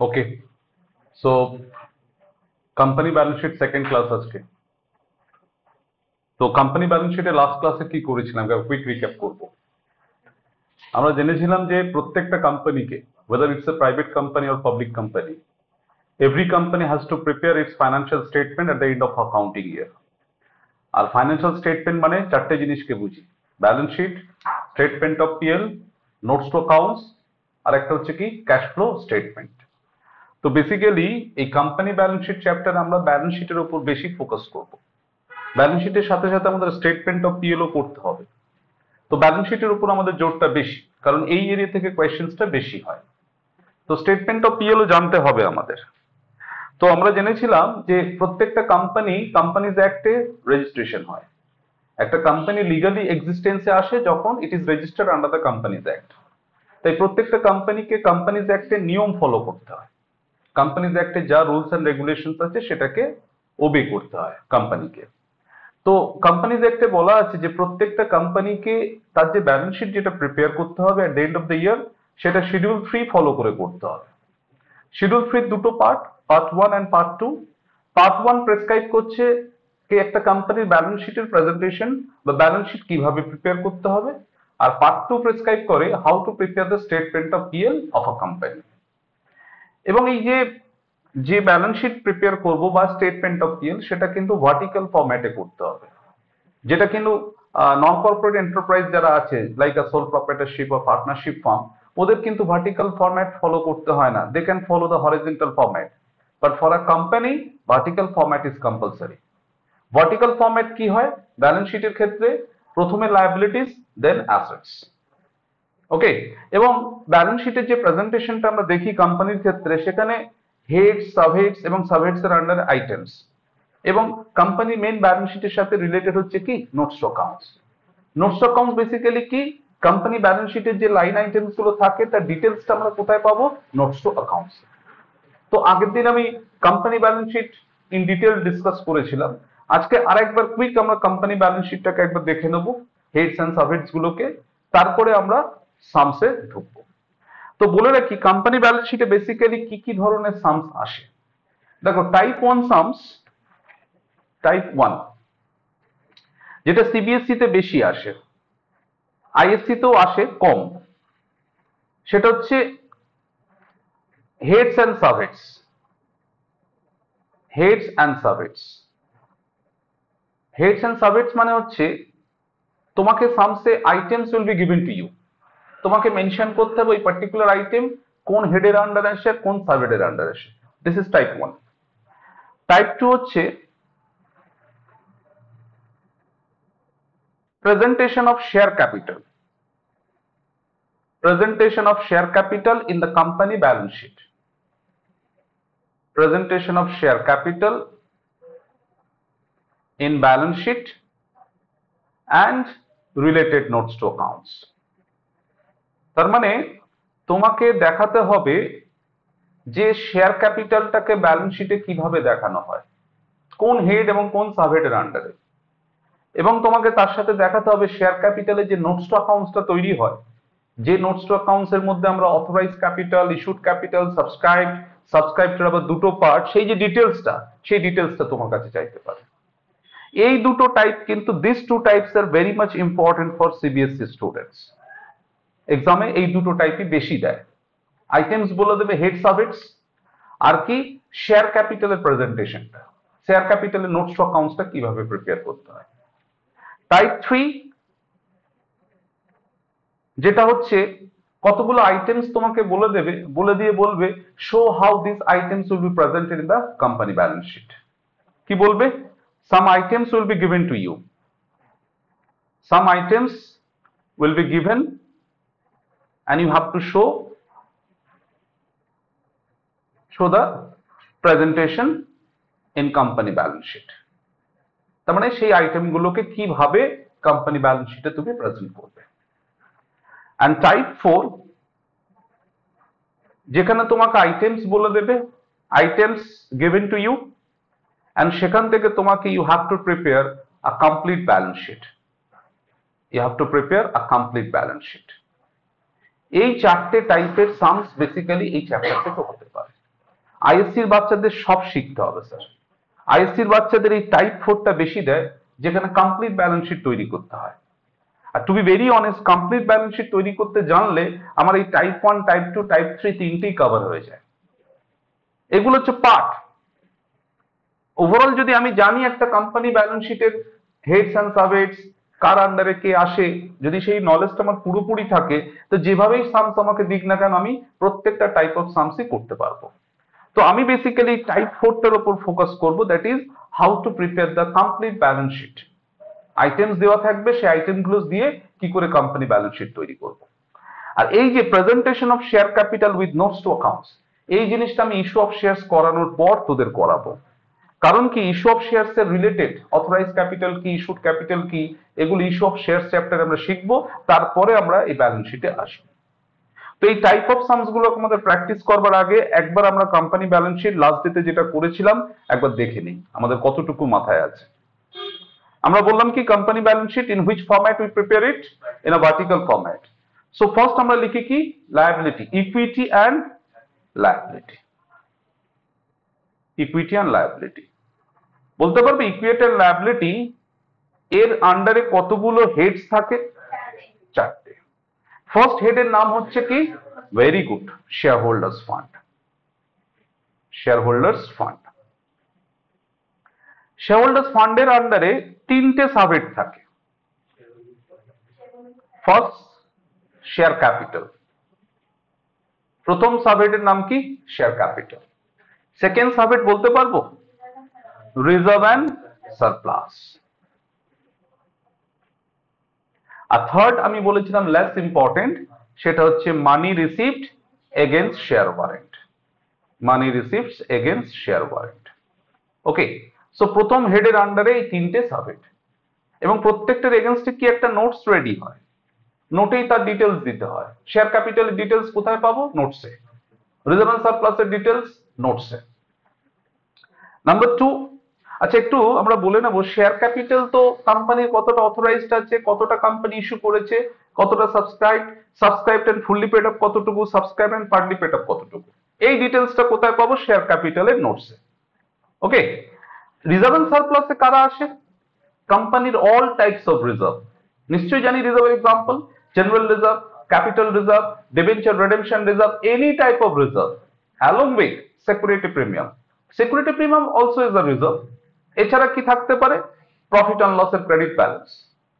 Okay so company balance sheet second class আজকে। তো company balance শিটে লাস্ট ক্লাসে কি করেছিলাম? কুইক রিক্যাপ করব। আমরা জেনেছিলাম যে প্রত্যেকটা কোম্পানিকে whether it's a private company or public company, every company has to prepare its financial statement at the end of accounting year. আর ফাইন্যান্সিয়াল স্টেটমেন্ট মানে চারটে জিনিসকে বুঝি। Balance sheet statement of PL notes to accounts আর একটা হচ্ছে কি cash flow statement তো basically এই কোম্পানি ব্যালেন্স শিট চ্যাপ্টার আমরা ব্যালেন্স শিটের উপর বেশি ফোকাস করব। ব্যালেন্স শিটের সাথে সাথে আমাদের স্টেটমেন্ট অফ পিএলও করতে হবে। তো ব্যালেন্স শিটের উপর আমাদের জোরটা বেশি, কারণ এই এরিয়া থেকে কোয়েশ্চেন্সটা বেশি হয়। তো স্টেটমেন্ট অফ পিএলও জানতে হবে আমাদের। তো আমরা জেনেছিলাম যে প্রত্যেকটা কোম্পানি কোম্পানিজ অ্যাক্টে রেজিস্ট্রেশন হয়। একটা কোম্পানি লিগালি এক্সিস্টেন্সে আসে যখন it is registered under the companies act তাই প্রত্যেকটা কোম্পানিকে কোম্পানিজ অ্যাক্টের নিয়ম ফলো করতে হয়। কোম্পানিজ অ্যাক্টে যা রুলস অ্যান্ড রেগুলেশন আছে, সেটাকে ওবে করতে হয় কোম্পানিকে তো কোম্পানিজ অ্যাক্টে বলা আছে যে, প্রত্যেকটা কোম্পানিকে তার যে ব্যালেন্স শিট যেটা প্রিপেয়ার করতে হবে at the end of the year সেটা শিডিউল থ্রি ফলো করে করতে হবে। শিডিউল থ্রির দুটো part part one and part two part one prescribe করছে কি একটা কোম্পানির ব্যালেন্স শিটের প্রেজেন্টেশন বা ব্যালেন্স শিট কীভাবে প্রিপেয়ার করতে হবে। আর পার্ট টু প্রেসক্রাইব করে how to prepare the statement of PL of a company এবং এই যে যে ব্যালেন্স শিট প্রিপেয়ার করব বা স্টেটমেন্ট অফ পিএল সেটা কিন্তু ভার্টিক্যাল ফরম্যাটে করতে হবে। যেটা কিন্তু নন কর্পোরেট এন্টারপ্রাইজ যারা আছে লাইক আ সোল প্রপার্টারশিপ বা পার্টনারশিপ ফার্ম ওদের কিন্তু ভার্টিক্যাল ফরম্যাট ফলো করতে হয় না। They can follow the horizontal format but for a company vertical format is compulsory vertical format কি হয়? ব্যালেন্স শিটের ক্ষেত্রে প্রথমে লায়াবিলিটিস দেন অ্যাসেটস ওকে এবং ব্যালেন্স শিটের যে প্রেজেন্টেশনটা আমরা দেখি কোম্পানির ক্ষেত্রে, সেখানে হেডস সাবহেডস এবং সাবহেডস এর আন্ডারে আইটেমস এবং কোম্পানি মেন ব্যালেন্স শিটের সাথে রিলেটেড হচ্ছে কি? Notes accounts notes accounts basically কি? কোম্পানি ব্যালেন্স শিটের যে লাইন আইটেমসগুলো থাকে, তার ডিটেলসটা আমরা কোথায় পাবো? নোটস টু অ্যাকাউন্টস তো আগের দিন আমি company balance sheet in detail discuss করেছিলাম। আজকে আরেকবার কুইক আমরা কোম্পানি ব্যালেন্স শিটটাকে একবার দেখে নেব হেডস এন্ড সাবহেডস গুলোকে। তারপরে আমরা সামসে ঢুকবো। তো বলে রাখি কোম্পানি ব্যালেন্স শিটে বেসিক্যালি কি কি ধরনের সামস আসে? দেখো type one sums type one যেটা সিবিএসসি তে বেশি আসে আইএসসি তেও আসে কম। সেটা হচ্ছে heads and subheads heads and subheads heads and subheads মানে হচ্ছে, তোমাকে সামসে items will be given to you তোমাকে মেনশন করতে হবে ওই পার্টিকুলার আইটেম কোন হেডের আন্ডার আসে কোন সাবহেডের আন্ডার আসে this is type one type two হচ্ছে presentation of share capital presentation of share capital in the company balance sheet presentation of share capital in balance sheet and related notes to accounts তার মানে তোমাকে দেখাতে হবে যে share ক্যাপিটালটাকে balance শিটে কীভাবে দেখানো হয়। কোন হেড এবং কোন সাবহেডের আন্ডারে এবং তোমাকে তার সাথে দেখাতে হবে শেয়ার ক্যাপিটালে যে নোটস টু অ্যাকাউন্টসটা তৈরি হয়। যে নোটস টু অ্যাকাউন্টস এর মধ্যে আমরা authorise capital issued capital subscribe সাবস্ক্রাইবটার আবার দুটো পার্ট সেই যে ডিটেলসটা সেই ডিটেলসটা তোমার কাছে চাইতে পারে। এই দুটো টাইপ কিন্তু this two types are very much important for CBSE students এক্সামে এই দুটো টাইপই বেশি দেয়। আইটেমস বলে দেবে হেড সাবহেডস আর কি শেয়ার ক্যাপিটালের প্রেজেন্টেশনটা শেয়ার ক্যাপিটালের নোটস টু অ্যাকাউন্টসটা কীভাবে প্রিপেয়ার করতে হয়? টাইপ থ্রি যেটা হচ্ছে কতগুলো আইটেমস তোমাকে বলে দেবে, বলে দিয়ে বলবে show how this items will be presented in the company balance sheet কি বলবে? Some items will be given to you some items will be given and you have to show show the presentation in company balance sheet. তার মানে সেই আইটেমগুলোকে কীভাবে company balance শিটে তুমি present করবে? And type four যেখানে তোমাকে আইটেমস বলে দেবে items given to you and সেখান থেকে তোমাকে you have to prepare a complete balance sheet you have to prepare a complete balance sheet এই চারটে টাইপের সামস বেসিক্যালি এই চ্যাপ্টার থেকে হতে পারে। আইএসসির বাচ্চাদের সব শিখতে হবে স্যার আইএসসির বাচ্চাদের এই টাইপ ফোরটা বেশি দেয় যেখানে কমপ্লিট ব্যালেন্স শিট তৈরি করতে হয়। আর to be very honest complete balance sheet তৈরি করতে জানলে আমার এই type one type two type three তিনটেই কভার হয়ে যায়। এগুলো হচ্ছে পার্ট ওভারঅল যদি আমি জানি একটা কোম্পানি ব্যালেন্স শিটের হেডস অ্যান্ড সাবহেডস কার আন্ডারে কে আসে? যদি সেই নলেজটা আমার পুরোপুরি থাকে, তো যেভাবেই সামস আমাকে দিক না কেন, আমি প্রত্যেকটা টাইপ অফ সামসই করতে পারব। তো আমি বেসিক্যালি টাইপ ফোরটার উপর ফোকাস করব that is how to prepare the complete balance sheet items দেওয়া থাকবে, সেই আইটেমগুলো দিয়ে কি করে কোম্পানি ব্যালেন্স শিট তৈরি করব। আর এই যে presentation of share capital with notes to accounts এই জিনিসটা আমি ইস্যু অফ শেয়ারস করানোর পর তোদের করাবো। কারণ কি? ইস্যু অফ শেয়ারস এর রিলেটেড অথরাইজ ক্যাপিটাল কি ইস্যুড ক্যাপিটাল কি, এগুলো ইস্যু অফ শেয়ারস চ্যাপ্টার আমরা শিখব, তারপরে আমরা এই ব্যালেন্স শিটে আসব। তো এই টাইপ অফ সামসগুলো আমাদের প্র্যাকটিস করবার আগে একবার আমরা কোম্পানি ব্যালেন্স শিট লাস্ট ডেতে যেটা করেছিলাম, একবার দেখে নিই, আমাদের কতটুকু মাথায় আছে। আমরা বললাম কি company balance sheet in which format we prepare it in a vertical format so first আমরা লিখি কি? Liability equity and liability equity and বলতে পারবে ইকুইটি অ্যান্ড লায়াবিলিটি এর আন্ডারে কতগুলো হেডস থাকে? চারটে। ফার্স্ট হেডের নাম হচ্ছে কি? Very good share holders fund share holders fund share holders ফান্ডের আন্ডারে তিনটে সাবহেড থাকে। ফার্স্ট শেয়ার ক্যাপিটাল প্রথম সাবহেডের নাম কি? শেয়ার ক্যাপিটাল সেকেন্ড সাবহেড বলতে পারব? রিজার্ভ অ্যান্ড সারপ্লাস আর থার্ড আমি বলেছিলাম লেস ইম্পর্টেন্ট সেটা হচ্ছে money received against share warrant money received against share warrant okay so প্রথম হেডের আন্ডারে এই তিনটে সাবহেড এবং প্রত্যেকটার এগেনস্টে কি একটা নোটস রেডি হয়? নোটেই তার ডিটেলস দিতে হয়। শেয়ার ক্যাপিটালের ডিটেলস কোথায় পাবো? নোটসে রিজার্ভ সারপ্লাসের ডিটেলস নোটসে নাম্বার টু আচ্ছা একটু আমরা বলে নেব শেয়ার ক্যাপিটাল তো কোম্পানির কতটা অথরাইজড আছে, কতটা কোম্পানি ইস্যু করেছে, কতটা subscribe subscribe and fully paid up কতটুকু subscribe and partly paid up কতটুকু। এই ডিটেলসটা কোথায় পাবো? শেয়ার ক্যাপিটালের নোটসে ওকে রিজার্ভ এন্ড সারপ্লাসে কারা আসে? কোম্পানির অল টাইপস অফ রিজার্ভ নিশ্চয়ই জানি রিজার্ভের example general reserve capital reserve debenture redemption reserve any type of reserve along with security premium. Security premium also is a reserve. এছাড়া কি থাকতে পারে? প্রফিট অ্যান্ড লসের ক্রেডিট ব্যালেন্স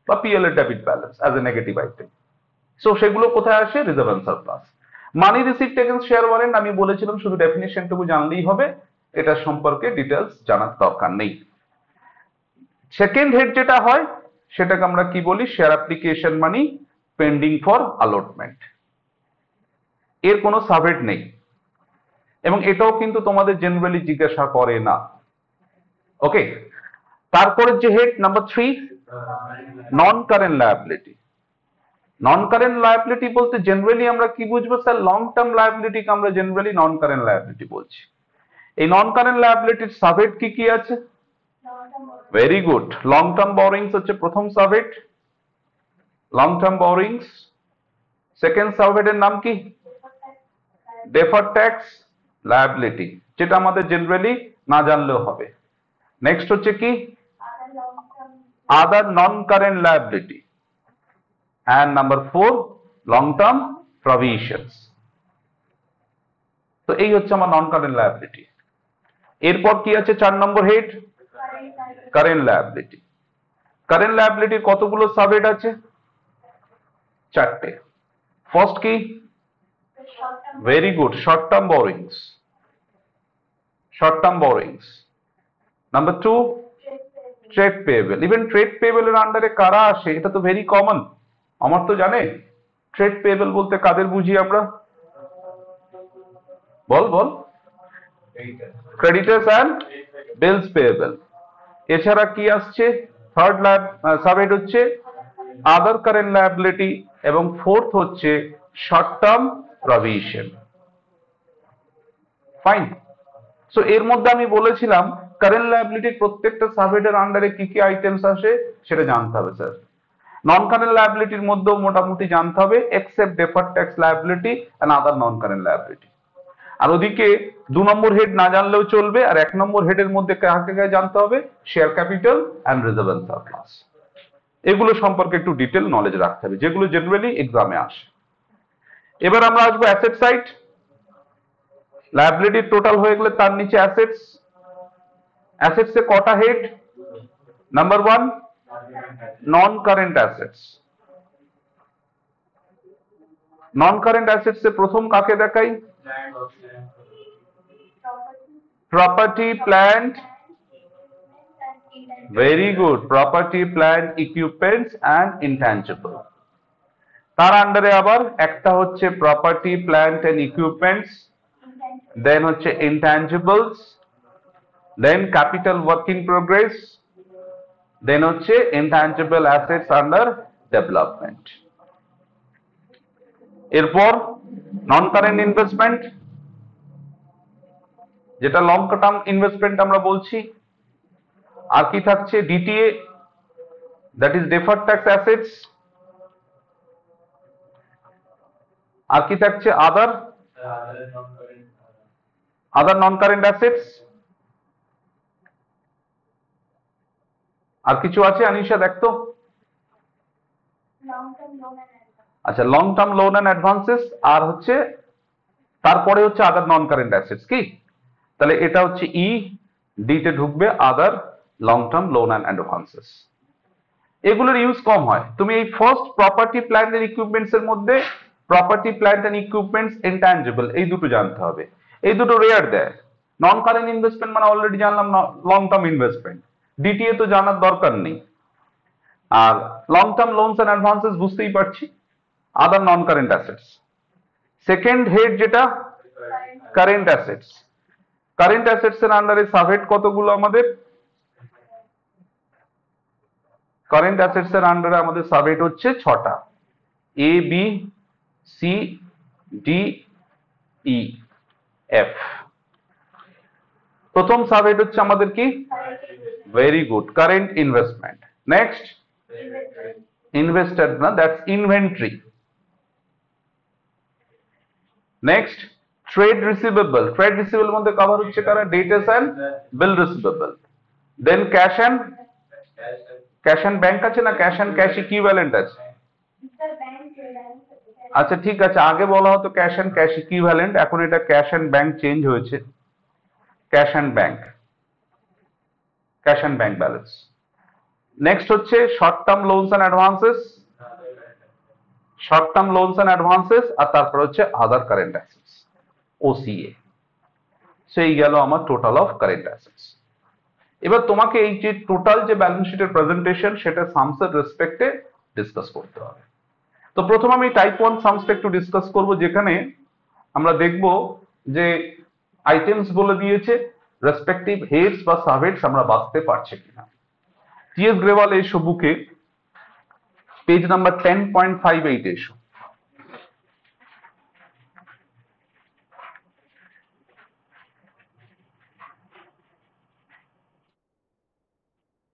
বা পিএল এর debit balance as a negative item so সেগুলো কোথায় আসে? Reserve and surplus money receipt against share warrant আমি বলেছিলাম, শুধু ডেফিনেশনটুকু জানলেই হবে। এটা সম্পর্কে ডিটেলস জানার দরকার নেই। সেকেন্ড হেড যেটা হয়, সেটাকে আমরা কি বলি? Share application money pending for allotment এর কোনো সাবহেড নেই। এবং এটাও কিন্তু তোমাদের জেনারেলি জিজ্ঞাসা করে না। ওকে তারপরে যে head number three non current liability non current liability বলতে জেনারেলি আমরা কি বুঝব স্যার লং টার্ম লায়াবিলিটিকে আমরা জেনারেলি নন কারেন্ট লায়াবিলিটি বলছি। এই নন কারেন্ট লায়াবিলিটির সাবহেড কি কি আছে? Very good long term borrowings হচ্ছে প্রথম subhead long term borrowings second সাবহেডের নাম কি? ডেফার ট্যাক্স লায়াবিলিটি যেটা আমাদের জেনারেলি না জানলেও হবে। নেক্সট হচ্ছে কি? Other non current liability and number four long term provisions তো এই হচ্ছে আমার নন কারেন্ট লায়াবিলিটি এরপর কি আছে চার নম্বর হেড কারেন্ট লায়াবিলিটি কারেন্ট লায়াবিলিটির কতগুলো সাবহেড আছে? চারটে। ফার্স্ট কি? Very good short term borrowings. Short term borrowings. Number two trade payable even trade payable এর আন্ডারে কারা আসে, এটা তো ভেরি কমন আমার তো জানে। ট্রেড পেয়েবল বলতে কাদের বুঝি আমরা? বল বল। ক্রেডিটার্স অ্যান্ড বিলস পেয়েবল এছাড়া কি আসছে? থার্ড ল্যাব সাবহেড হচ্ছে আদার কারেন্ট লায়াবিলিটি এবং ফোর্থ হচ্ছে short term provision fine so এর মধ্যে আমি বলেছিলাম কারেন্ট লায়াবিলিটির প্রত্যেকটা সাবহেডের আন্ডারে কি কি আইটেমস আসে সেটা জানতে হবে স্যার নন কারেন্ট লায়াবিলিটির মধ্যেও মোটামুটি জানতে হবে except deferred tax liability and other non current liability আর ওদিকে দু নম্বর হেড না জানলেও চলবে, আর এক নম্বর হেডের মধ্যে কাকে কাকে জানতে হবে? Share capital and reserve and surplus এগুলো সম্পর্কে একটু ডিটেল নলেজ রাখতে হবে, যেগুলো জেনারেলি এক্সামে আসে। এবার আমরা আসব অ্যাসেট সাইড লায়াবিলিটি টোটাল হয়ে গেলে তার নিচে অ্যাসেটস অ্যাসেটস এ কটা head number one non current assets non current assets এ প্রথম কাকে দেখাই? Property plant very good property plant equipments and intangible তার আন্ডারে আবার একটা হচ্ছে property plant and equipments then হচ্ছে intangibles then capital work in progress then হচ্ছে ইনট্যাঞ্জেবল অ্যাসেটস আন্ডার ডেভেলপমেন্ট এরপর নন কারেন্ট ইনভেস্টমেন্ট যেটা লং টার্ম ইনভেস্টমেন্ট আমরা বলছি, আর কি থাকছে? DTA that is deferred tax assets আর কি থাকছে? আদার আদার নন কারেন্ট অ্যাসেটস আর কিছু আছে? আনিশা দেখতো আচ্ছা long term loan and advances আর হচ্ছে তারপরে হচ্ছে আদার নন কারেন্ট অ্যাসেটস কি? তাহলে এটা হচ্ছে ই ডিতে ঢুকবে other long term loan and advances এগুলোর ইউজ কম হয়। তুমি এই first property plant and equipments এর মধ্যে property plant and equipments intangible এই দুটো জানতে হবে। এই দুটো রেয়ার দেয়। নন কারেন্ট ইনভেস্টমেন্ট মানে অলরেডি জানলাম লং টার্ম ইনভেস্টমেন্ট ডিটিএ তো জানার দরকার নেই। আর long term loans and advances বুঝতেই পারছি। Other non current assets second head যেটা কারেন্ট অ্যাসেটস কারেন্ট অ্যাসেটস এর আন্ডারে সাবহেড কতগুলো আমাদের? কারেন্ট অ্যাসেটস এর আন্ডারে আমাদের সাবহেড হচ্ছে ছটা। A B C D E F প্রথম সাবহেড হচ্ছে আমাদের কি? Very good current investment next invested না that's inventory next trade receivable trade receivable মধ্যে কভার হচ্ছে কারা? Debtors and bill receivable then cash and cash and bank আছে না? ক্যাশ অ্যান্ড ক্যাশ ইকুইভ্যালেন্ট আছে? আচ্ছা ঠিক আছে। আগে বলা হতো ক্যাশ অ্যান্ড ক্যাশ ইকুইভ্যালেন্ট এখন এটা ক্যাশ অ্যান্ড ব্যাংক চেঞ্জ হয়েছে। Cash and bank cash and bank balance next হচ্ছে short term loans and advances short term loans and advances আর তারপর হচ্ছে আদার কারেন্ট অ্যাসেটস ওসিএ সেই গেল আমার টোটাল অফ কারেন্ট অ্যাসেটস এবার তোমাকে এই যে টোটাল যে ব্যালেন্স শিটের প্রেজেন্টেশন সেটা সামসের রেসপেক্টে ডিসকাস করতে হবে। তো প্রথম আমি টাইপ ওয়ান সামসটা একটু ডিসকাস করব, যেখানে আমরা দেখব যে আইটেমস বলে দিয়েছে রেসপেক্টিভ হেডস বা সাবহেডস আমরা বাঁচতে পারছি কিনা। টিএস গ্রেওয়াল এসো বুকে page number ten point five eight এসো।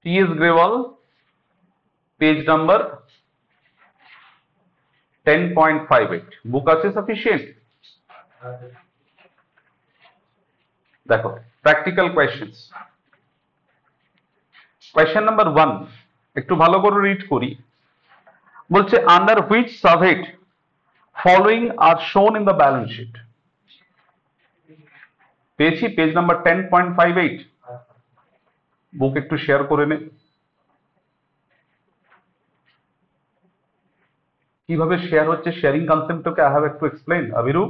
TS Grewal page number ten point five eight book আছে সাফিসিয়েন্ট দেখো practical questions question number one একটু ভালো করে রিড করি। বলছে under which subhead following are shown in the balance sheet পেয়েছি page number ten point five eight book একটু share করে নে। কিভাবে শেয়ার হচ্ছে শেয়ারিং কনসেপ্টটাকে আই হ্যাভ একটু এক্সপ্লেন আবিরু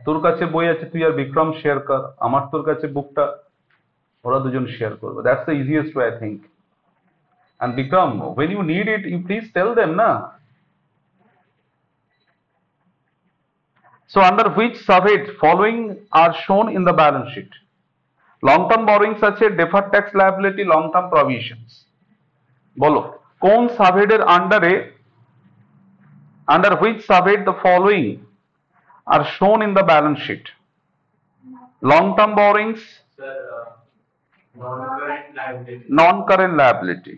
তোর কাছে বই আছে তুই আর বিক্রম শেয়ার কর আমার তোর কাছে বুকটা ওরা দুজন শেয়ার করবে that's the easiest way I think And Bikram, when you need it, you please tell them, na? So under which subhead following are shown in the balance sheet? Long-term borrowings আছে deferred tax liability, long-term provisions. বলো কোন সাবহেডের আন্ডারে under which subhead the following are shown in the balance sheet? Long-term borrowings, Sir, uh, non-current liability. non-current liability.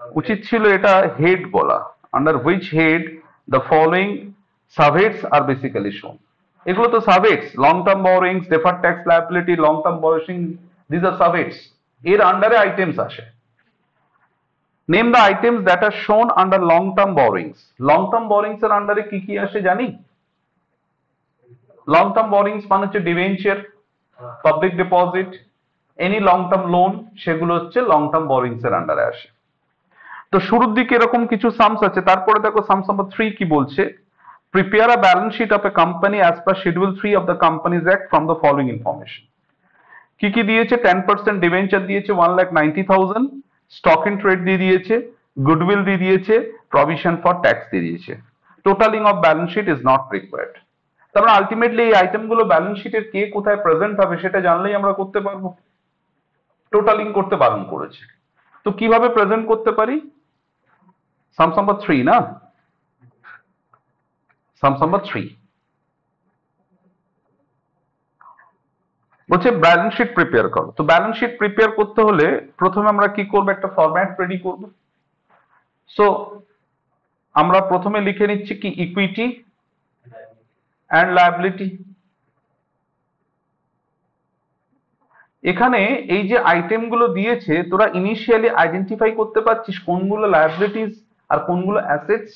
উচিত ছিল এটা head বলা under which head the following subheads R basically শোন এগুলো তো subheads long term borrowings defer tax liability long term borrowing this are subheads এর আন্ডারে items আসে name the items that are shown under long term borrowings long term borrowings এর আন্ডারে কি কি আসে জানি? লং টার্ম বরোয়িংস মানে হচ্ছে debenture public deposit any long term loan সেগুলো হচ্ছে লং টার্ম বরোয়িংস এর আন্ডারে আসে। তো শুরুর দিকে এরকম কিছু সামস আছে, তারপরে দেখো সামস নাম্বার থ্রি কি বলছে? Prepare a balance sheet of a company as per schedule three of the companies act from the following information কি কি দিয়েছে? টেন পার্সেন্ট ডিভেঞ্চার দিয়েছে one lakh ninety thousand stock in trade দিয়ে দিয়েছে goodwill দিয়ে দিয়েছে প্রভিশন ফর ট্যাক্স দিয়ে দিয়েছে। Totalling of balance sheet is not required তার মানে আলটিমেটলি এই আইটেমগুলো ব্যালেন্স শিটের কে কোথায় প্রেজেন্ট হবে সেটা জানলেই আমরা করতে পারব। টোটালিং করতে বারণ করেছে। তো কীভাবে প্রেজেন্ট করতে পারি? সামস নাম্বার থ্রি না? সামস নাম্বার থ্রি বলছে ব্যালেন্স শিট প্রিপেয়ার করো। তো ব্যালেন্স শিট প্রিপেয়ার করতে হলে প্রথমে আমরা কি করব? একটা ফরম্যাট রেডি করব। সো আমরা প্রথমে লিখে নিচ্ছি কি? ইকুইটি অ্যান্ড লায়াবিলিটি এখানে এই যে আইটেমগুলো দিয়েছে, তোরা ইনিশিয়ালি আইডেন্টিফাই করতে পারছিস কোনগুলো লায়াবিলিটিস আর কোনগুলো অ্যাসেটস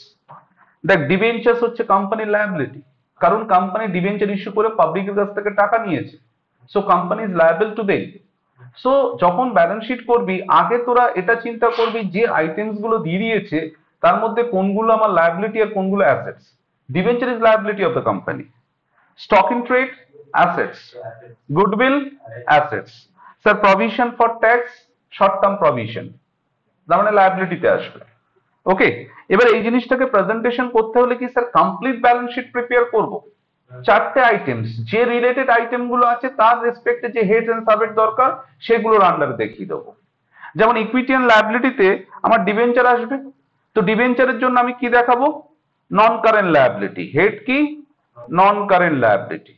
দেখ ডিবেঞ্চার্স হচ্ছে কোম্পানির লায়াবিলিটি কারণ কোম্পানি ডিভেঞ্চার ইস্যু করে পাবলিকের কাছ থেকে টাকা নিয়েছে। So company is liable to so যখন ব্যালেন্স শিট করবি, আগে তোরা এটা চিন্তা করবি যে আইটেমসগুলো দিয়ে দিয়েছে, তার মধ্যে কোনগুলো আমার লায়াবিলিটি আর কোনগুলো assets debenture is liability of the company stock in trade assets goodwill assets sir provision for tax short term provision তার মানে লায়াবিলিটিতে আসবে। ওকে এবার এই জিনিসটাকে প্রেজেন্টেশন করতে হলে কি sir complete balance sheet prepare করব? চারটে আইটেমস যে রিলেটেড আইটেমগুলো আছে তার রেসপেক্টে যে হেড এন্ড সাবেট দরকার, সেগুলোর আন্ডারে দেখিয়ে দেবো। যেমন ইকুইটি অ্যান্ড লায়াবিলিটিতে আমার ডিবেঞ্চার আসবে। তো ডিবেঞ্চারের জন্য আমি কি দেখাবো? নন কারেন্ট লায়াবিলিটি হেড কি non current liability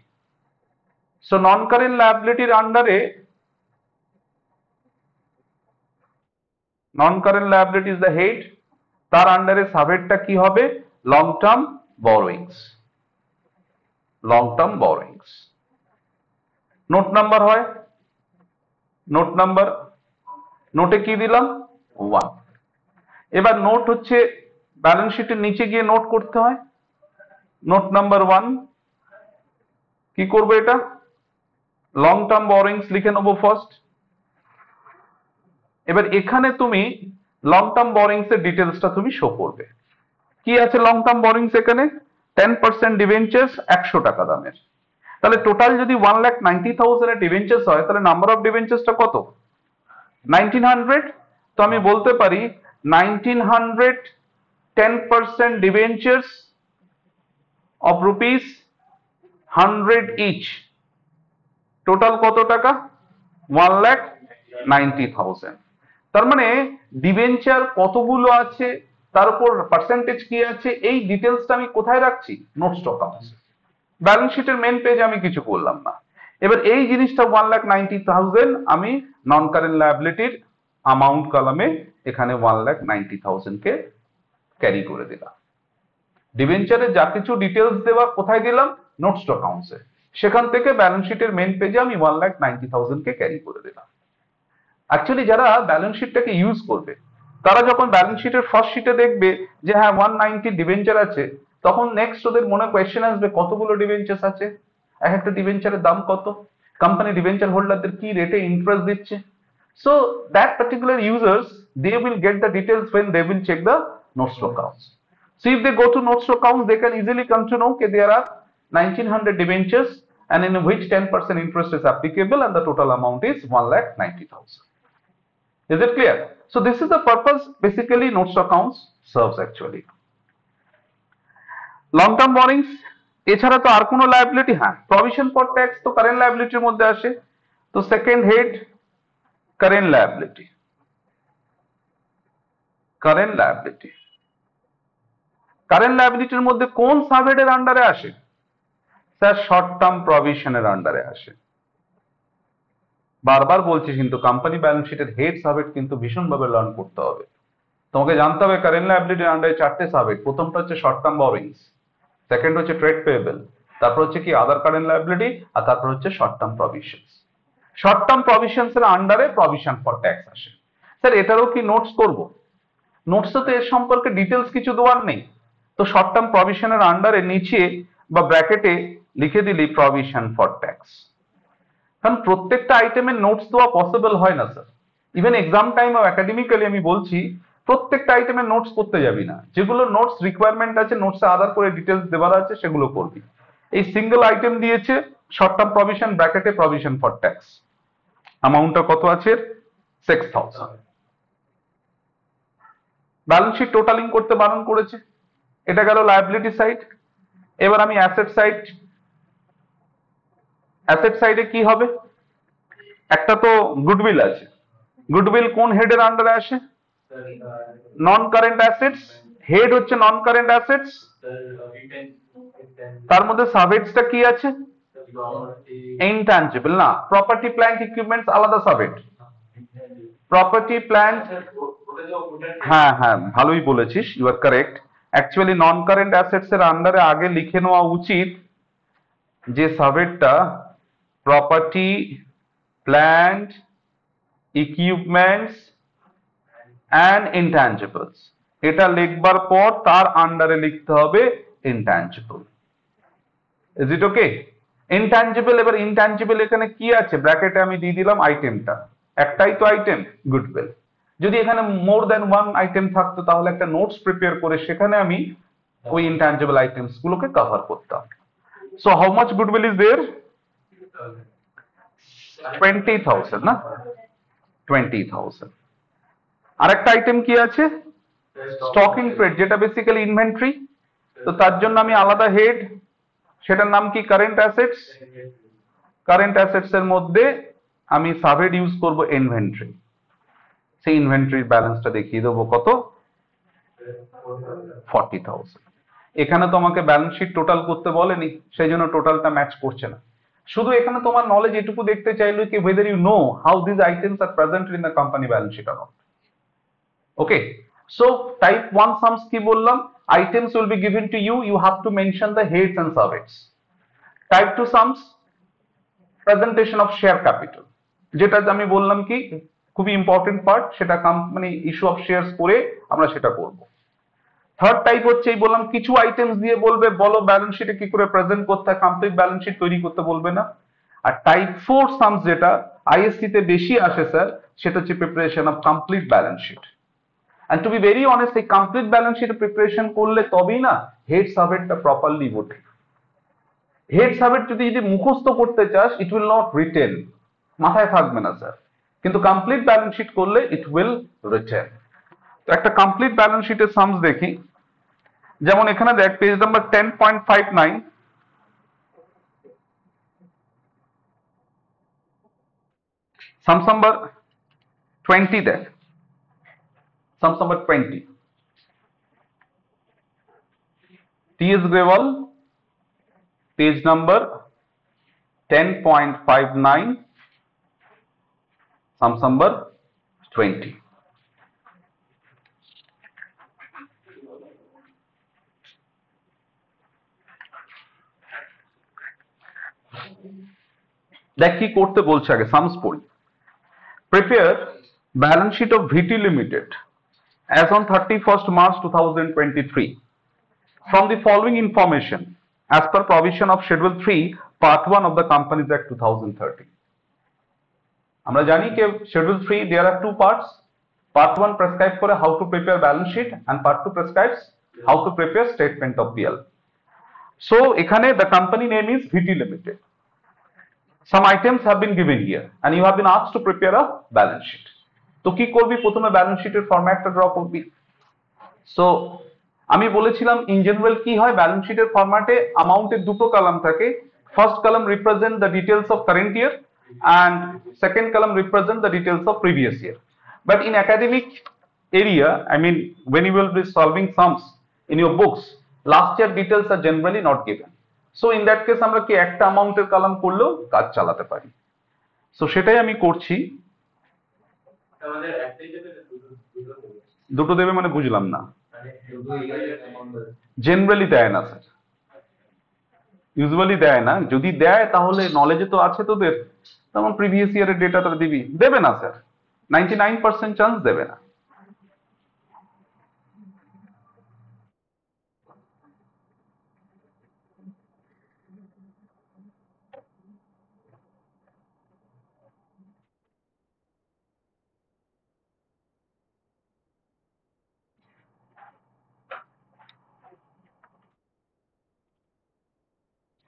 so non current লায়াবিলিটির আন্ডারে non current liability is the head তার আন্ডারে সাবেটটা কি হবে? Long term borrowings long term borrowings note number হয়? নোট নাম্বার নোটে কি দিলাম? ওয়ান এবার নোট হচ্ছে ব্যালেন্স শিটের নিচে গিয়ে নোট করতে হয়। নোট নাম্বার ওয়ান কি করবে এটা? লং টার্ম বরোয়িংস লিখে নেব ফার্স্ট এবার এখানে তুমি লং টার্ম বরোয়িংস এর ডিটেলসটা তুমি শো করবে। কি আছে লং টার্ম বরোয়িংস এখানে? টেন পার্সেন্ট ডিভেঞ্চার্স একশো টাকা দামের। তাহলে টোটাল যদি one lakh ninety thousand debentures হয়, তাহলে নাম্বার অফ ডিভেঞ্চার্সটা কত? নাইনটিন হান্ড্রেড তো আমি বলতে পারি nineteen hundred ten percent debentures of rupees hundred each total কত টাকা? ওয়ান লাখ নাইনটি থাউজেন্ড তার মানে ডিভেঞ্চার কতগুলো আছে? তার উপর পার্সেন্টেজ কি আছে? এই ডিটেলসটা আমি কোথায় রাখছি? নোট স্টক হাউস ব্যালেন্স শিটের মেন পেজে আমি কিছু করলাম না। এবার এই জিনিসটা ওয়ান লাখ নাইনটি থাউজেন্ড আমি নন কারেন্ট লায়াবিলিটির অ্যামাউন্ট কলামে এখানে ওয়ান লাখ নাইনটি কে ক্যারি করে দিলাম। ডিবেঞ্চারে যা কিছু ডিটেলস দেওয়া কোথায় দিলাম? নোট স্টক অ্যাকাউন্টসে সেখান থেকে ব্যালেন্স শিটের মেন পেজে আমি ওয়ান লাখ নাইনটি কে ক্যারি করে দিলাম। অ্যাকচুয়ালি যারা ব্যালেন্স শিটটাকে ইউজ করবে তারা যখন ব্যালেন্স শিটের ফার্স্ট শিটে দেখবে যে হ্যাঁ ওয়ান নাইনটি ডিভেঞ্চার আছে তখন নেক্সট ওদের মনে কোয়েশ্চেন আসবে কতগুলো ডিভেঞ্চার্স আছে এক একটা ডিভেঞ্চারের দাম কত কোম্পানি ডিভেঞ্চার হোল্ডারদের কি রেটে ইন্টারেস্ট দিচ্ছে so that particular users they will get the details when they will check the notes to accounts so if they go to notes to accounts they can easily come to know that there are 1900 debentures and in which 10% interest is applicable and the total amount is 1 lakh 90,000 Is it clear? So this is the purpose, basically, notes to accounts serves, actually. Long term borrowings এছাড়া তো আর কোনো liability হ্যাঁ provision for tax তো current লায়াবিলিটির মধ্যে আসে। তো second head current liability current liability current লায়াবিলিটির মধ্যে কোন সাবহেডের আন্ডারে আসে? স্যার শর্ট টার্ম প্রভিশনের আন্ডারে আসে। বারবার বলছি কিন্তু কোম্পানি ব্যালেন্স শিটের হেড সাবহেড কিন্তু ভীষণভাবে লার্ন করতে হবে। তোমাকে জানতে হবে কারেন্ট লায়াবিলিটির আন্ডারে চারটে সাবহেড প্রথমটা হচ্ছে শর্ট টার্ম বরিংস সেকেন্ড হচ্ছে ট্রেড পেয়েবল তারপর হচ্ছে কি আদার কারেন্ট লাইবিলিটি আর তারপর হচ্ছে short term provisions short term provisions এর আন্ডারে প্রভিশন ফর ট্যাক্স আসে। স্যার, এটারও কি নোটস করব? নোটসে তো এর সম্পর্কে ডিটেলস কিছু দেওয়ার নেই। তো শর্ট টার্ম প্রভিশনের আন্ডারে নিচে বা ব্র্যাকেটে লিখে দিলি প্রভিশন ফর ট্যাক্স কারণ প্রত্যেকটা আইটেমের নোটস দেওয়া পসিবল হয় না sir even exam time academically আমি বলছি, প্রত্যেকটা আইটেমের নোটস করতে যাবি না। যেগুলো নোটস রিকোয়ারমেন্ট আছে নোটসে আদার করে ডিটেলস দেওয়ার আছে, সেগুলো করবি। এই সিঙ্গেল আইটেম দিয়েছে শর্ট টার্ম প্রভিশন ব্র্যাকেটে প্রভিশন ফর ট্যাক্স অ্যামাউন্টটা কত আছে? Six thousand balance sheet totalling করতে বারণ করেছে। এটা গেল লায়াবিলিটি সাইড এবার আমি অ্যাসেট সাইড অ্যাসেট সাইডে কি হবে? একটা তো গুডউইল আছে। গুডউইল কোন হেডের আন্ডারে আসে Sir, uh, non current assets head হচ্ছে non current assets sir, uh, intent, intent, তার মধ্যে সাবহেডসটা কি আছে? Sir, property, ইনট্যাঞ্জিবল না প্রপার্টি প্ল্যান্ট ইকুইপমেন্টস আলাদা subhead property plant Sir, o- ওটা যে ওটা- হ্যাঁ হ্যাঁ ভালোই বলেছিস you are correct actually non current assets এর আন্ডারে আগে লিখে নেওয়া উচিত যে সাবহেডটা property plant equipments and intangibles এটা লিখবার পর তার আন্ডারে লিখতে হবে intangible is it okay intangible এবার ইনট্যাঞ্জিবল এখানে কি আছে? ব্র্যাকেটে আমি দিয়ে দিলাম আইটেমটা একটাই তো আইটেম গুডউইল যদি এখানে মোর দ্যান ওয়ান আইটেম থাকতো, তাহলে একটা নোটস প্রিপেয়ার করে সেখানে আমি ওই ইনট্যাঞ্জিবল আইটেমস গুলোকে কভার করতাম। So how much goodwill is there twenty thousand না টোয়েন্টি থাউজেন্ড আরেকটা আইটেম কি আছে? স্টকিং ট্রেড যেটা বেসিক্যালি ইনভেন্টরি তো তার জন্য আমি আলাদা হেড সেটার নাম কি? কারেন্ট অ্যাসেটস কারেন্ট অ্যাসেটস এর মধ্যে আমি সাবহেড ইউজ করব ইনভেন্টরি সেই ইনভেন্টরির ব্যালেন্সটা দেখিয়ে দেবো কত? ফর্টি থাউজেন্ড এখানে তো আমাকে ব্যালেন্স শিট টোটাল করতে বলেনি, সেই জন্য টোটালটা ম্যাচ করছে না। শুধু এখানে তোমার নলেজ এটুকু দেখতে চাইলো কি whether you know how these items are present in the company balance sheet or not okay so type 1 sums কি বললাম items will be given to you you have to mention the heads and subheads type 2 sums presentation of share capital যেটা আমি বললাম কি খুবই important part সেটা company issue of shares করে আমরা সেটা করব থার্ড টাইপ হচ্ছে এই বললাম, কিছু আইটেমস দিয়ে বলবে, বলো ব্যালেন্স শিটে কি করে প্রেজেন্ট করতে হয় কমপ্লিট ব্যালেন্স শিট তৈরি করতে বলবে না। আর টাইপ ফোর সামস যেটা আইএসসি তে বেশি আসে স্যার সেটা হচ্ছে preparation of complete balance sheet and to be very honest এই কমপ্লিট ব্যালেন্স শিট প্রিপারেশন করলে তবেই না হেড সাবহেডটা প্রপারলি ওঠে। হেড সাবহেড যদি যদি মুখস্থ করতে চাস ইট উইল নট রিটেন মাথায় থাকবে না স্যার কিন্তু কমপ্লিট ব্যালেন্স শিট করলে ইট উইল রিটেন তো একটা কমপ্লিট ব্যালেন্স শিটের সামস দেখি। যেমন এখানে দেখ page number ten point five nine sums number twenty দেখ। Sums number twenty T S Grewal page number ten point five nine sums number twenty দেখ কি করতে বলছে আগে সামস পড়ি prepare balance sheet of VT limited as on 31st March 2023 from the following information as per provision of Schedule 3 Part 1 of the Companies Act 2013 আমরা জানি যে Schedule 3 there are two parts Part 1 prescribe করে how to prepare balance sheet and Part 2 prescribes how to prepare statement of PL so এখানে the company name is VT Limited some items have been given here and you have been asked to prepare a balance sheet তো কি করবি প্রথমে balance শিটের ফরম্যাটটা draw করবি so আমি বলেছিলাম in general কি হয় ব্যালেন্স শিটের ফরম্যাটে অ্যামাউন্টের দুটো কলাম থাকে first column represent the details of current year and second column represent the details of previous year but in academic area i mean when you will be solving sums in your books last year details are generally not given so, in that case, আমরা কি একটা অ্যামাউন্টের column করলেও কাজ চালাতে পারি। So সেটাই আমি করছি। দুটো দেবে মানে বুঝলাম না। জেনারেলি দেয় না স্যার ইউজুয়ালি দেয় না। যদি দেয়, তাহলে নলেজে তো আছে তোদের। তেমন প্রিভিয়াস ইয়ারের ডেটাটা দিবি। দেবে না sir ninety nine percent chance দেবে না।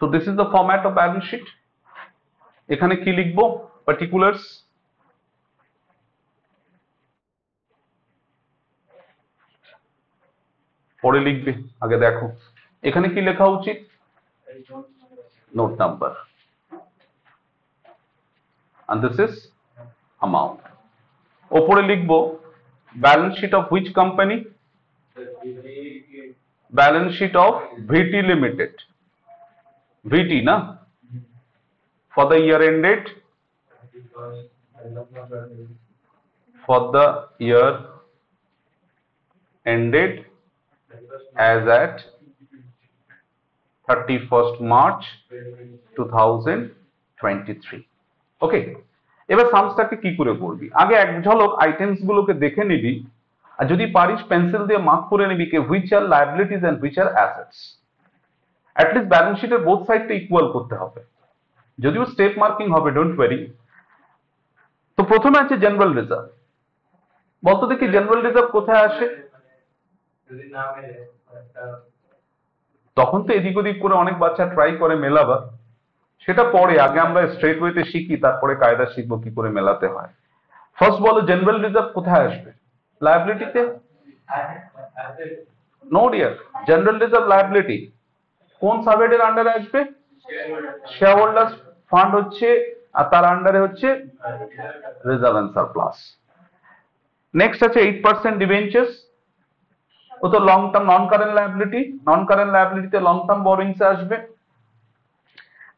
So this is the format of balance sheet. এখানে কি লিখব particulars পরে লিখবে আগে দেখো এখানে কি লেখা উচিত note number and this is amount ওপরে লিখব balance sheet of which company balance sheet of VT limited VT না for the year ended? For the year ended as at 31st March 2023 ওকে এবার সামসটাকে কি করে করবি? আগে এক ঝলক আইটেমস গুলোকে দেখে নিবি, আর যদি পারিস পেন্সিল দিয়ে মার্ক করে নিবি কে which are liabilities and which are assets at least balance শিটের বোথ সাইডটা ইকুয়াল করতে হবে। যদিও স্টেপ মার্কিং হবে ডোন্ট ওয়ারি তো প্রথমে আছে জেনারেল রিজার্ভ বলতো দেখি জেনারেল রিজার্ভ কোথায় আসে? তখন তো এদিক ওদিক করে অনেক বাচ্চা ট্রাই করে মেলাবার সেটা পরে আগে আমরা স্ট্রেট ওয়েতে শিখি তারপরে কায়দা শিখব কি করে মেলাতে হয়। ফার্স্ট বলো জেনারেল রিজার্ভ কোথায় আসবে? লায়াবিলিটিতে no dear general reserve liability কোন সাবহেডের আন্ডারে আসবে? শেয়ার হোল্ডার্স ফান্ড হচ্ছে, আর তার আন্ডারে হচ্ছে রিজার্ভ এন্ড সারপ্লাস নেক্সট আছে এইট পার্সেন্ট ডিভেঞ্চার্স ও তো long term non current liability non current লায়াবিলিটিতে long term borrowings আসবে।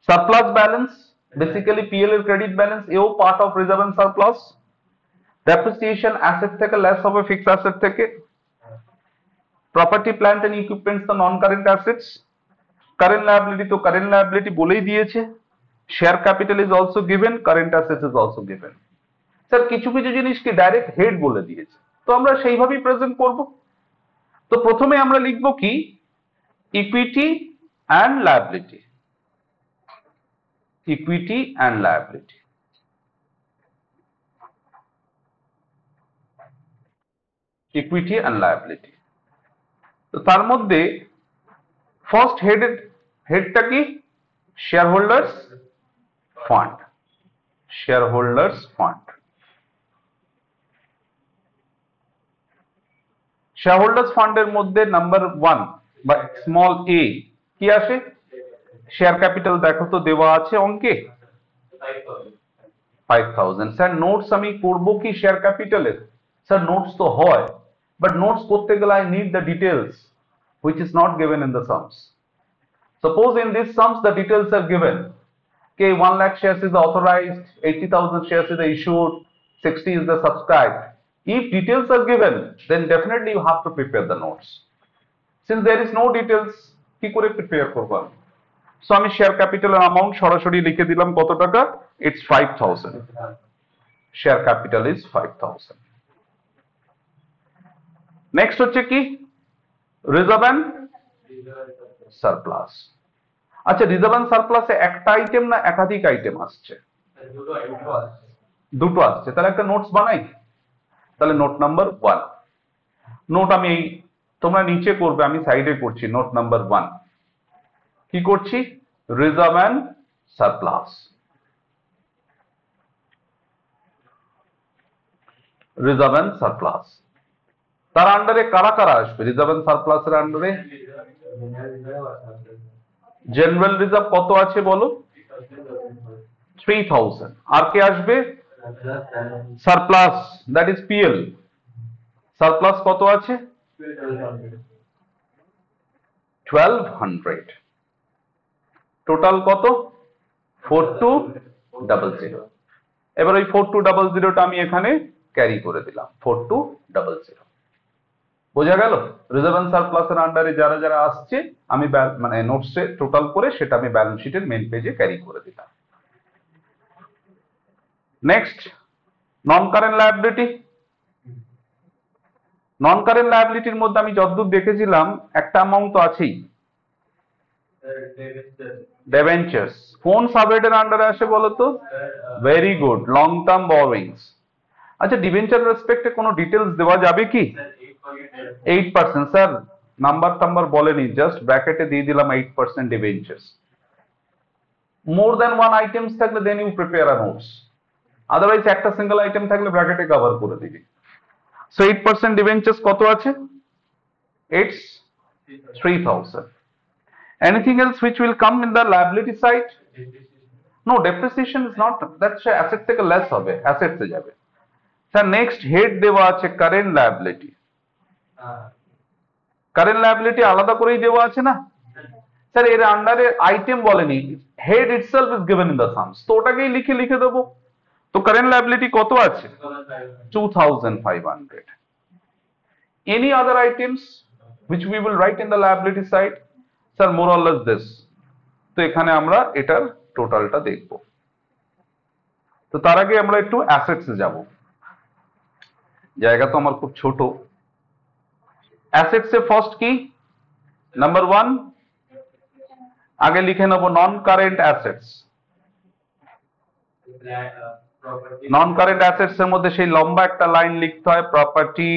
সারপ্লাস ব্যালেন্স বেসিক্যালি পিএল এর ক্রেডিট ব্যালেন্স এও part of reserve and surplus depreciation asset থেকে লেস হবে fixed asset থেকে। Property plant and equipments তো non current assets current liability তো current liability বলেই দিয়েছে। Share capital is also given current assets is also given sir কিছু কিছু জিনিস কি ডাইরেক্ট হেড বলে দিয়েছে। তো আমরা সেইভাবেই প্রেজেন্ট করব। তো প্রথমে আমরা লিখব কি? Equity and liability equity and liability equity and liability তো তার মধ্যে ফার্স্ট হেড হেডটা কি? Share holders fund share holders fund share holders ফান্ডের মধ্যে নাম্বার ওয়ান বা স্মল এ কি আসে? শেয়ার ক্যাপিটাল দেখো তো দেওয়া আছে অঙ্কে। Five thousand five thousand sir notes আমি করব কি শেয়ার ক্যাপিটালের স্যার নোটস তো হয় বাট নোটস করতে গেলে I need the details which is not given in the sums suppose in this sums the details are given okay 1 lakh shares is authorized 80000 shares is issued 60 is the subscribed if details are given then definitely you have to prepare the notes since there is no details কি করে prepare করব আমি so আমি share ক্যাপিটালের amount সরাসরি লিখে দিলাম কত টাকা it's 5000 share capital is 5000 next হচ্ছে কি রিজার্ভ এন্ড surplus আচ্ছা রিজার্ভ এন্ড সারপ্লাসে একটা আইটেম না একাধিক আইটেম আসছে? দুটো দুটো আছে দুটো আসছে। তাহলে একটা নোটস বানাই। তাহলে নোট নাম্বার ওয়ান নোট আমি এই তোমরা নিচে করবে আমি সাইডে করছি নোট নাম্বার ওয়ান কি করছি? Reserve and surplus reserve and surplus তার আন্ডারে কারা কারা আসবে? রিজার্ভ অ্যান্ড সারপ্লাসের আন্ডারে জেনারেল রিজার্ভ কত আছে বলো থ্রি থাউজেন্ড আর কে আসবে? Surplus that is PL surplus কত আছে? টুয়েলভ হান্ড্রেড টোটাল কত? ফোর টু ডাবল জিরো এবার ওই ফোর টু ডাবল জিরোটা আমি এখানে ক্যারি করে দিলাম। ফোর টু ডাবল জিরো বোঝা গেল? রিজার্ভ সারপ্লাসের আন্ডারে যারা যারা আসছে আমি মানে নোটসে টোটাল করে সেটা আমি ব্যালেন্স শিটের মেন পেজে ক্যারি করে দিলাম। Next non current liability non current লায়াবিলিটির মধ্যে আমি যতদূর দেখেছিলাম একটা অ্যামাউন্ট তো আছেই। ডেভেঞ্চার্স কোন সাবহেডের আন্ডারে আসে বলো তো uh, very good long term borrowings আচ্ছা ডিভেঞ্চার রেসপেক্টে কোনো ডিটেলস দেওয়া যাবে কি? Sir, eight point, uh, eight percent sir number টাম্বার বলেনি জাস্ট ব্র্যাকেটে দিয়ে দিলাম eight percent debentures more than one items থাকলে then you prepare a notes otherwise একটা সিঙ্গেল আইটেম থাকলে ব্র্যাকেটে কভার করে দিবি। সো এইট পার্সেন্ট ডিভেঞ্চার্স কত আছে? It's three thousand anything else which will come in the liability side no depreciation is not that's asset থেকে less হবে অ্যাসেটসে যাবে। স্যার নেক্সট হেড দেওয়া আছে current liability uh, current liability আলাদা করেই দেওয়া আছে না? স্যার এর আন্ডারে আইটেম বলেনি। Head itself is given in the sums তো ওটাকেই লিখে লিখে দেবো। তো কারেন্ট লায়াবিলিটি কত আছে? Two thousand five hundred any other items which we will write in the liability side? Sir more or less this তো এখানে আমরা এটার টোটালটা দেখব। তো তার আগে আমরা একটু অ্যাসেটসে যাব। জায়গা তো আমার খুব ছোট। অ্যাসেটসে ফার্স্ট কি? নাম্বার ওয়ান আগে লিখে নেব non current assets non current assets এর মধ্যে সেই লম্বা একটা লাইন লিখতে হয় property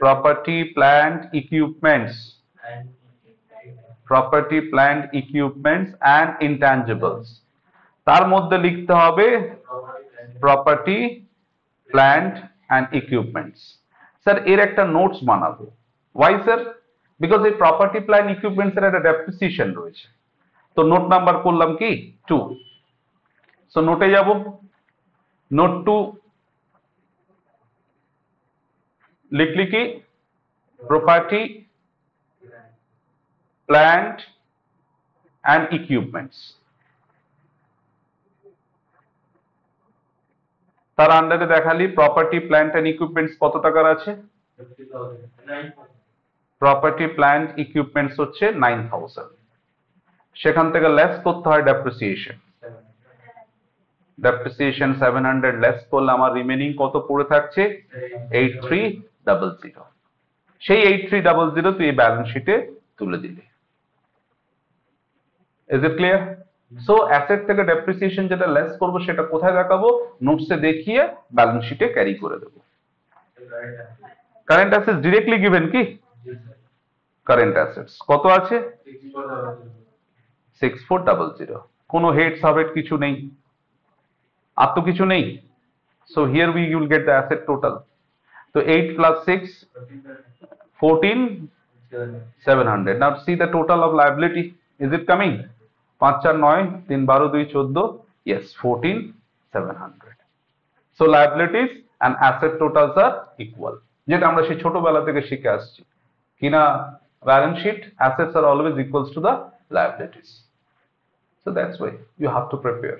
property plant equipments property plant equipments and intangibles তার মধ্যে লিখতে হবে property plant and equipments sir এর একটা নোটস বানাবো ওয়াই স্যার বিকজ এই প্রপার্টি প্ল্যান্ট ইকুইপমেন্টস এর একটা ডেপ্রিসিয়েশন রয়েছে তো নোট নাম্বার করলাম কি টু সো নোটে যাব নোট টু লিখলি কি প্রপার্টি প্ল্যান্ট অ্যান্ড ইকুইপমেন্টস তার আন্ডারে দেখালি প্রপার্টি প্ল্যান্ট অ্যান্ড ইকুইপমেন্টস কত টাকার আছে? প্রপার্টি প্ল্যান্ট ইকুইপমেন্টস হচ্ছে নাইন থাউজেন্ড সেখান থেকে লেস করতে হয় depreciation depreciation seven hundred less করলে আমার রিমেনিং কত পড়ে থাকছে? এইট থ্রি ডাবল জিরো সেই এইট থ্রি ডাবল জিরো তুই ব্যালেন্স শিটে তুলে দিলি is it clear so asset থেকে ডেপ্রিসিয়েশন যেটা লেস করব সেটা কোথায় দেখাবো? নোটসে দেখিয়ে ব্যালেন্স শিটে ক্যারি করে দেবো। কারেন্ট অ্যাসেটস ডিরেক্টলি গিভেন কি? কারেন্ট অ্যাসেটস কত আছে? সিক্স ফোর ডাবল জিরো কোনো হেড সাবেট কিছু নেই। আর তো কিছু নেই। So here we will get the asset total তো eight plus six fourteen seven hundred now see the total of liability is it coming পাঁচ চার নয়, তিন বারো দুই চোদ্দ yes fourteen seven hundred so liabilities and asset totals are equal যেটা আমরা সেই ছোটবেলা থেকে শিখে আসছি। কিনা balance sheet assets are always equals to the liabilities so that's why you have to prepare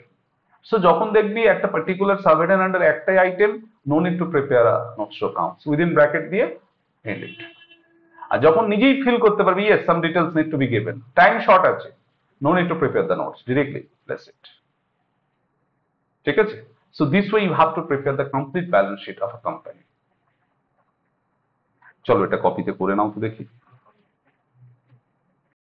so যখন দেখবি একটা পার্টিকুলার সাবহেডের আন্ডার একটাই item no need to prepare a notes accounts within bracket দিয়ে এন্ড ইট আর যখন নিজেই fill করতে পারবি yes some details need to be given time short আছে। No need to prepare the notes directly less it ঠিক আছে? So this way you have to prepare the complete balance sheet of a company চলো এটা কপিতে করে নাও তো দেখি।